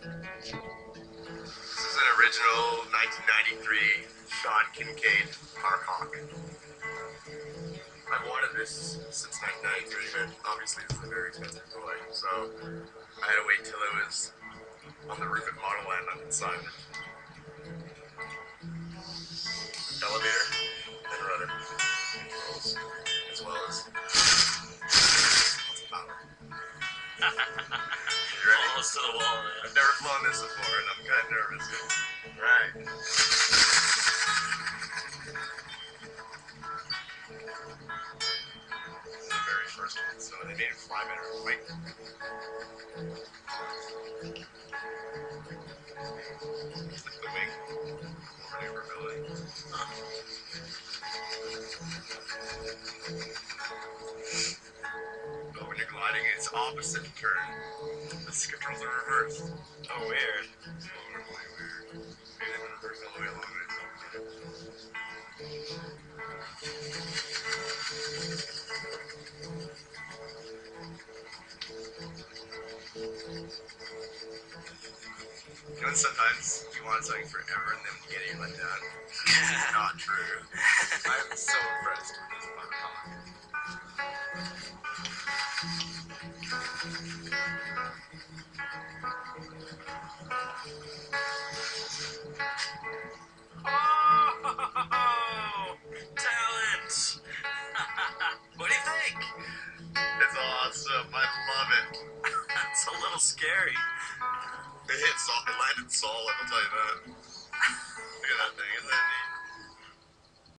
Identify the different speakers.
Speaker 1: This is an original 1993 Sean Kinkade Park Hawk. I've wanted this since 1993, but obviously this is a very expensive toy, so I had to wait till it was on the roof at Model Land on inside it. Elevator and rudder controls, as well as lots of power.
Speaker 2: Almost to the wall, man.
Speaker 1: I've never flown this before, and I'm kind of nervous. Right. This is the very first one, so they made it fly better. Wait. Just the wing. You're gliding, it's opposite turn. The controls are reversed.
Speaker 2: Oh, weird.
Speaker 1: Totally weird. Maybe they went reverse all the way along it. You know, sometimes you want something forever and then you get it, you're down. Not true. I'm so impressed with this Parkhawk.
Speaker 2: Oh, talent. what do you think?
Speaker 1: It's awesome. I love it.
Speaker 2: It's a little scary.
Speaker 1: It hit solid. It landed solid. I'll tell you that.